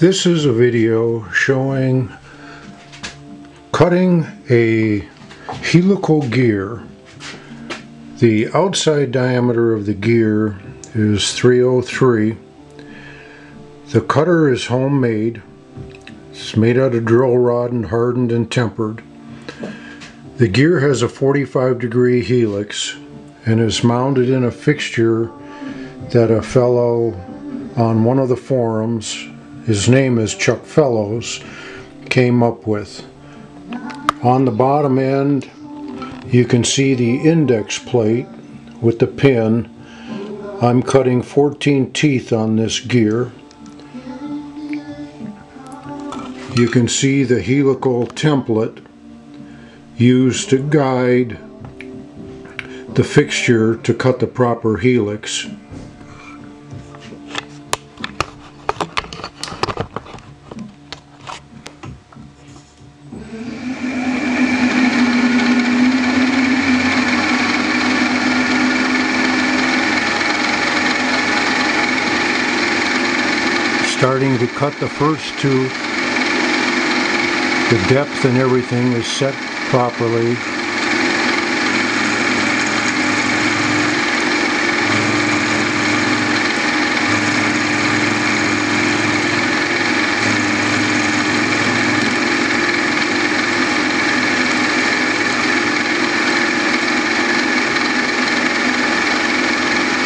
This is a video showing cutting a helical gear. The outside diameter of the gear is 303. The cutter is homemade. It's made out of drill rod and hardened and tempered. The gear has a 45 degree helix and is mounted in a fixture that a fellow on one of the forums, his name is Chuck Fellows, came up with. On the bottom end you can see the index plate with the pin. I'm cutting 14 teeth on this gear. You can see the helical template used to guide the fixture to cut the proper helix. Starting to cut the first two. the depth and everything is set properly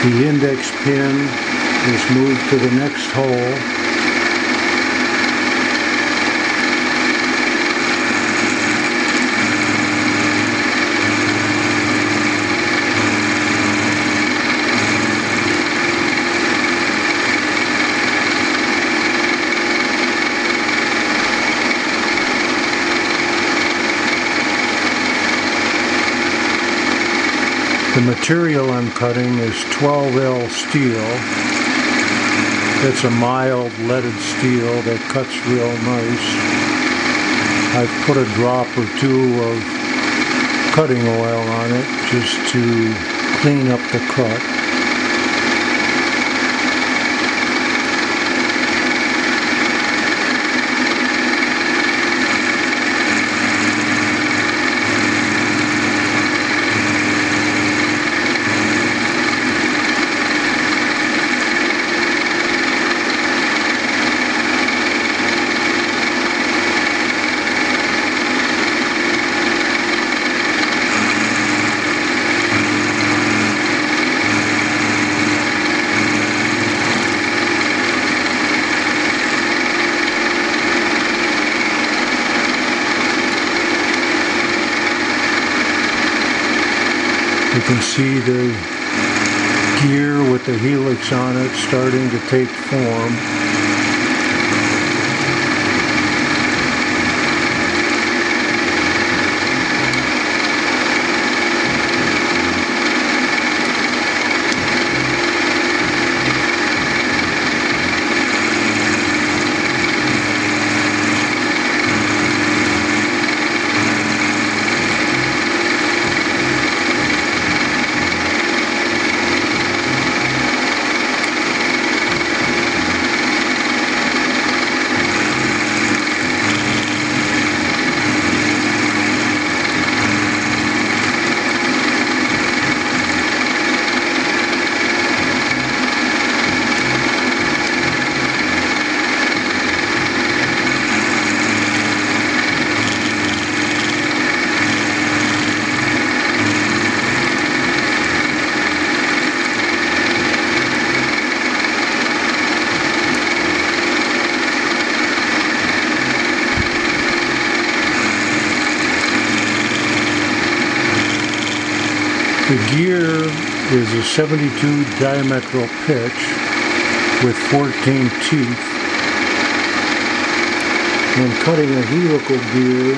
The index pin is moved to the next hole. The material I'm cutting is 12L steel. It's a mild leaded steel that cuts real nice. I've put a drop or two of cutting oil on it just to clean up the cut. Can see the gear with the helix on it starting to take form. The gear is a 72 diametral pitch with 14 teeth. When cutting a helical gear,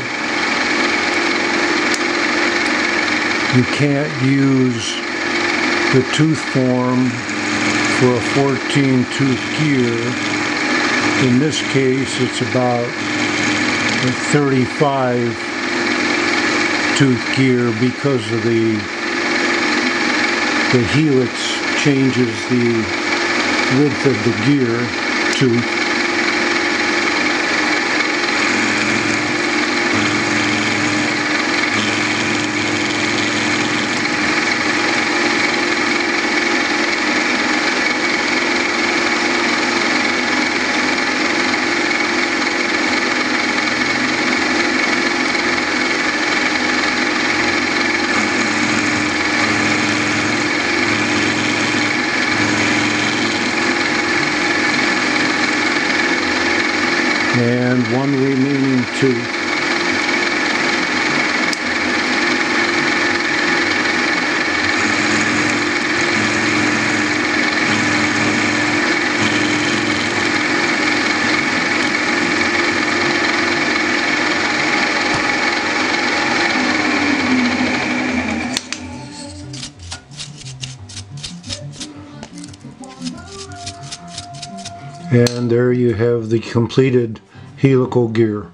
you can't use the tooth form for a 14 tooth gear. In this case, it's about a 35 tooth gear because of the the helix changes the width of the gear to and one remaining tooth. And there you have the completed helical gear.